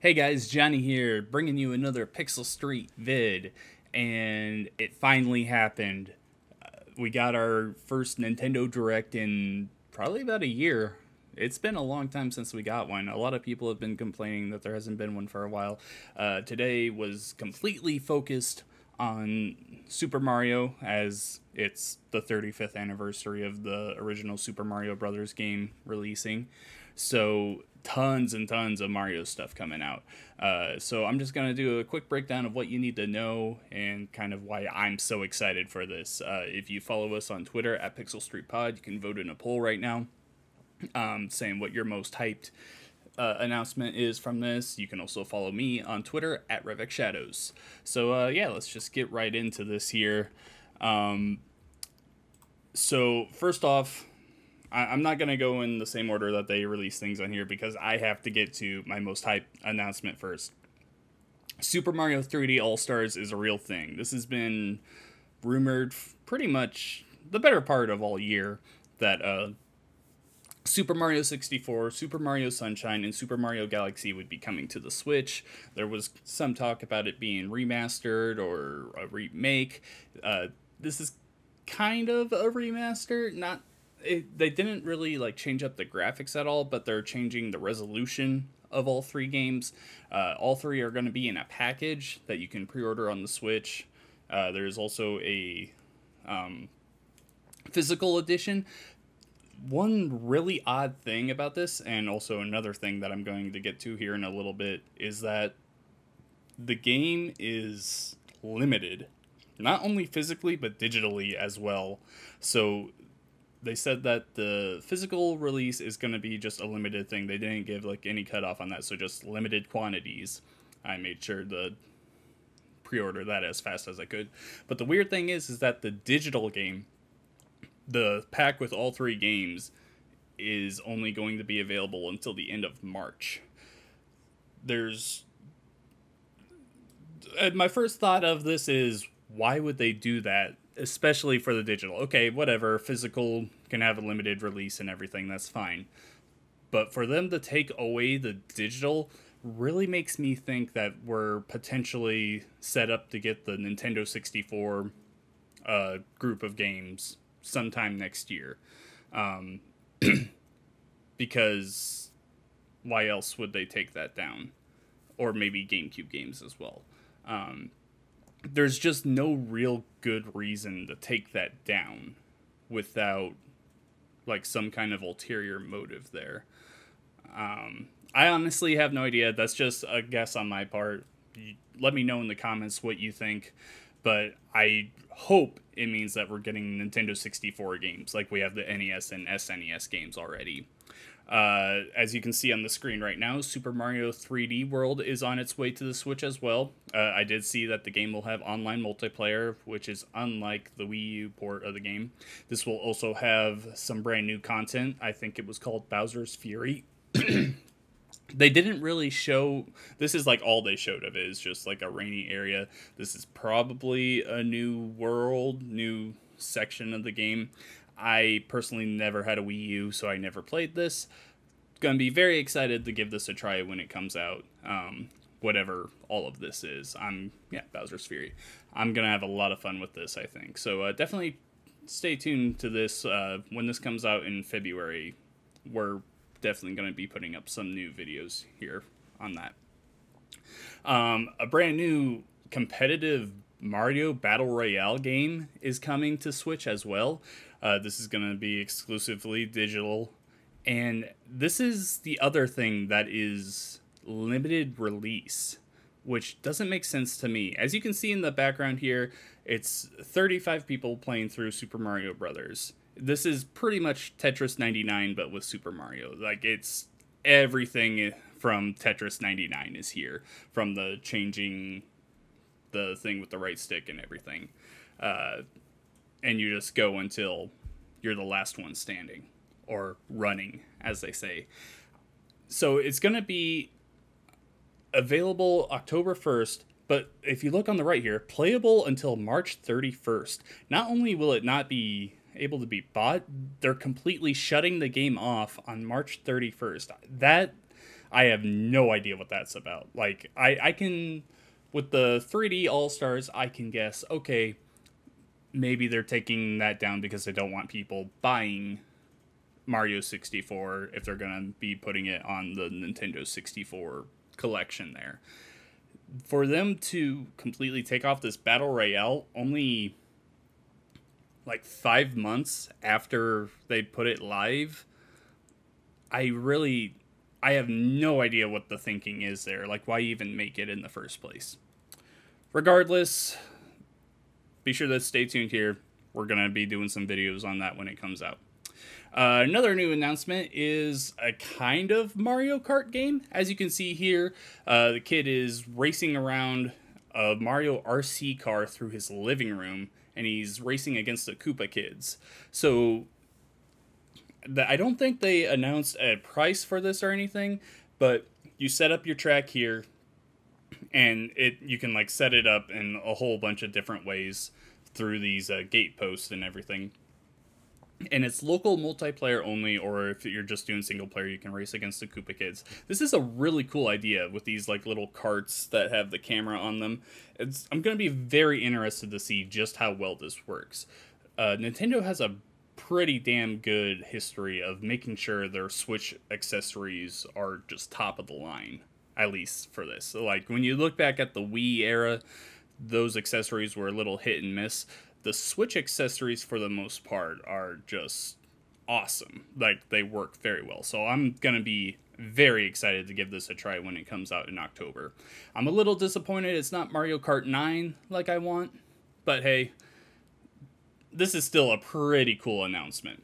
Hey guys, Johnny here, bringing you another Pixel Street vid, and it finally happened. Uh, we got our first Nintendo Direct in probably about a year. It's been a long time since we got one. A lot of people have been complaining that there hasn't been one for a while. Uh, today was completely focused on Super Mario as it's the 35th anniversary of the original Super Mario Brothers game releasing. So tons and tons of Mario stuff coming out. Uh, so I'm just gonna do a quick breakdown of what you need to know and kind of why I'm so excited for this. Uh, if you follow us on Twitter at Pixel Street Pod, you can vote in a poll right now, um, saying what your most hyped uh, announcement is from this. You can also follow me on Twitter at RevX Shadows. So uh, yeah, let's just get right into this here. Um, so first off, I, am not gonna go in the same order that they release things on here because I have to get to my most hype announcement first. Super Mario 3D All Stars is a real thing. This has been rumored pretty much the better part of all year that uh, Super Mario 64, Super Mario Sunshine, and Super Mario Galaxy would be coming to the Switch. There was some talk about it being remastered or a remake. Uh, this is kind of a remaster, not it, they didn't really like change up the graphics at all, but they're changing the resolution of all three games. Uh, all three are going to be in a package that you can pre-order on the Switch. Uh, there's also a um, physical edition. One really odd thing about this, and also another thing that I'm going to get to here in a little bit, is that the game is limited, not only physically but digitally as well. So they said that the physical release is going to be just a limited thing. They didn't give like any cutoff on that, so just limited quantities. I made sure to pre-order that as fast as I could. But the weird thing is, is that the digital game, the pack with all three games, is only going to be available until the end of March. There's uh, my first thought of this is why would they do that especially for the digital. Okay, whatever, physical can have a limited release and everything, that's fine. But for them to take away the digital really makes me think that we're potentially set up to get the Nintendo 64 uh, group of games sometime next year. Um, because why else would they take that down? Or maybe GameCube games as well. Um, there's just no real good reason to take that down without like some kind of ulterior motive there. Um, I honestly have no idea. That's just a guess on my part. let me know in the comments what you think. But I hope it means that we're getting Nintendo 64 games like we have the NES and SNES games already. Uh, as you can see on the screen right now, Super Mario 3D World is on its way to the Switch as well. Uh, I did see that the game will have online multiplayer, which is unlike the Wii U port of the game. This will also have some brand new content. I think it was called Bowser's Fury. they didn't really show this is like all they showed of it is just like a rainy area this is probably a new world new section of the game I personally never had a Wii U, so I never played this. Gonna be very excited to give this a try when it comes out. Um, whatever all of this is, I'm yeah Bowser's Fury. I'm gonna have a lot of fun with this. I think so. Uh, definitely stay tuned to this uh, when this comes out in February. We're definitely gonna be putting up some new videos here on that. Um, a brand new competitive Mario Battle Royale game is coming to Switch as well. Uh, this is going to be exclusively digital. And this is the other thing that is limited release, which doesn't make sense to me. As you can see in the background here, it's 35 people playing through Super Mario Brothers. This is pretty much Tetris 99, but with Super Mario. Like, it's everything from Tetris 99 is here, from the changing the thing with the right stick and everything. Uh, and you just go until you're the last one standing or running, as they say. So it's going to be available October 1st, but if you look on the right here, playable until March 31st. Not only will it not be able to be bought, they're completely shutting the game off on March 31st. That I have no idea what that's about. Like I I can with the 3D All Stars, I can guess. Okay, maybe they're taking that down because they don't want people buying Mario 64 if they're going to be putting it on the Nintendo 64 collection there. For them to completely take off this Battle Royale only like five months after they put it live, I really. I have no idea what the thinking is there. Like, why even make it in the first place? Regardless, be sure to stay tuned here. We're going to be doing some videos on that when it comes out. Uh, another new announcement is a kind of Mario Kart game. As you can see here, uh, the kid is racing around a Mario RC car through his living room, and he's racing against the Koopa kids. So, the, I don't think they announced a price for this or anything, but you set up your track here, and it you can like set it up in a whole bunch of different ways through these uh, gate posts and everything. And it's local multiplayer only or if you're just doing single player you can race against the koopa kids. This is a really cool idea with these like little carts that have the camera on them. It's, i'm going to be very interested to see just how well this works. Uh, nintendo has a pretty damn good history of making sure their switch accessories are just top of the line at least for this. So like when you look back at the wii era those accessories were a little hit and miss the Switch accessories for the most part are just awesome. Like they work very well. So I'm gonna be very excited to give this a try when it comes out in October. I'm a little disappointed it's not Mario Kart 9 like I want, but hey, this is still a pretty cool announcement.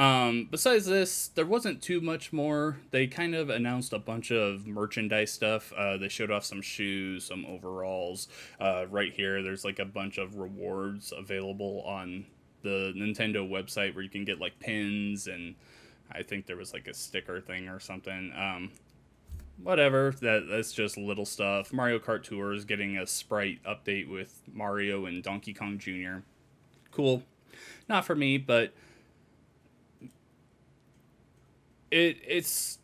Um, besides this, there wasn't too much more. They kind of announced a bunch of merchandise stuff. Uh, they showed off some shoes, some overalls. Uh, right here, there's like a bunch of rewards available on the Nintendo website where you can get like pins and I think there was like a sticker thing or something. Um, whatever. That that's just little stuff. Mario Kart Tour is getting a sprite update with Mario and Donkey Kong Jr. Cool. Not for me, but it it's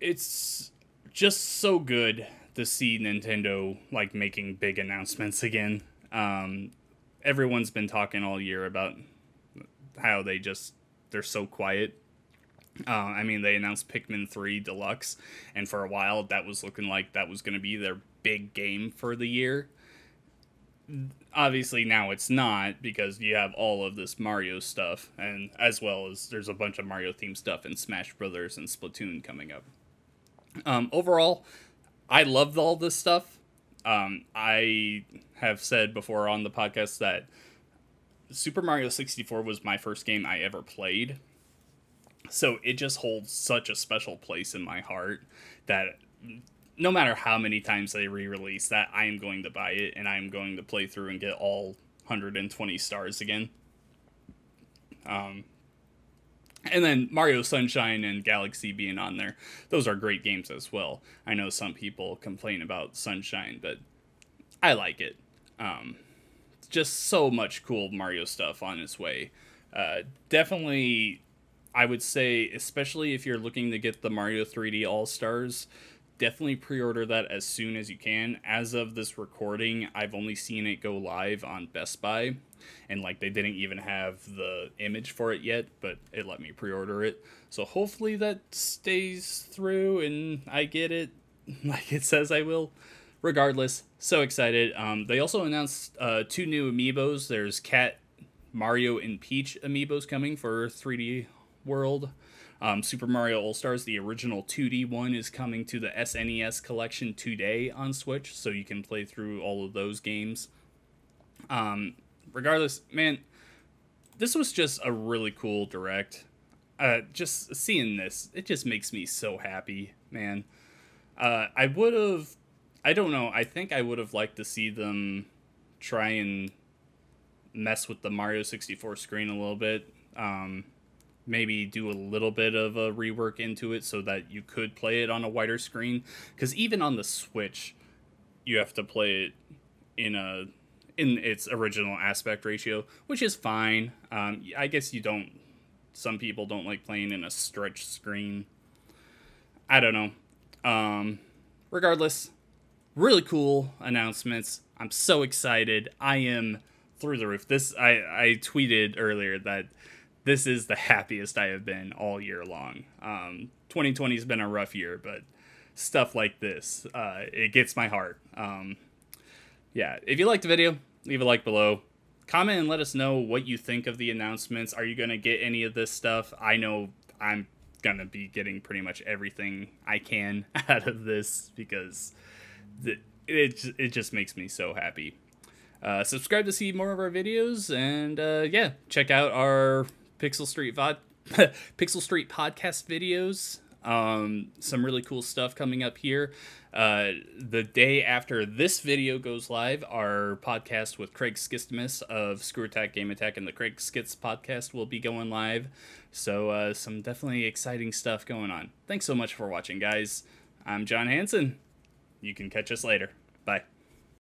it's just so good to see Nintendo like making big announcements again. Um, everyone's been talking all year about how they just they're so quiet. Uh, I mean, they announced Pikmin 3 Deluxe, and for a while that was looking like that was going to be their big game for the year. Obviously, now it's not because you have all of this Mario stuff, and as well as there's a bunch of Mario themed stuff in Smash Brothers and Splatoon coming up. Um, overall, I loved all this stuff. Um, I have said before on the podcast that Super Mario 64 was my first game I ever played. So it just holds such a special place in my heart that no matter how many times they re-release that, I am going to buy it and I am going to play through and get all 120 stars again. Um, and then Mario Sunshine and Galaxy being on there, those are great games as well. I know some people complain about Sunshine, but I like it. Um, just so much cool Mario stuff on its way. Uh, definitely, I would say, especially if you're looking to get the Mario 3D All Stars, definitely pre-order that as soon as you can. As of this recording, I've only seen it go live on Best Buy and like they didn't even have the image for it yet, but it let me pre-order it. So hopefully that stays through and I get it like it says I will. Regardless, so excited. Um, they also announced uh, two new amiibos. There's Cat, Mario, and Peach amiibos coming for 3D World. Um, Super Mario All Stars, the original 2D one, is coming to the SNES collection today on Switch, so you can play through all of those games. Um, regardless, man, this was just a really cool direct. Uh, just seeing this, it just makes me so happy, man. Uh, I would have, I don't know, I think I would have liked to see them try and mess with the Mario 64 screen a little bit. Um, maybe do a little bit of a rework into it so that you could play it on a wider screen because even on the switch you have to play it in a in its original aspect ratio which is fine um, i guess you don't some people don't like playing in a stretch screen I don't know. Um, regardless, really cool announcements. I'm so excited. I am through the roof. This I I tweeted earlier that this is the happiest I have been all year long. Um, 2020 has been a rough year, but stuff like this, uh, it gets my heart. Um, yeah, if you liked the video, leave a like below. Comment and let us know what you think of the announcements. Are you going to get any of this stuff? I know I'm going to be getting pretty much everything I can out of this because it, it just makes me so happy. Uh, subscribe to see more of our videos, and uh, yeah, check out our Pixel Street Vod- Pixel Street podcast videos. Um, some really cool stuff coming up here. Uh, the day after this video goes live, our podcast with Craig Skistimas of Screw Attack Game Attack and the Craig Skits podcast will be going live. So, uh, some definitely exciting stuff going on. Thanks so much for watching, guys. I'm John Hanson. You can catch us later. Bye.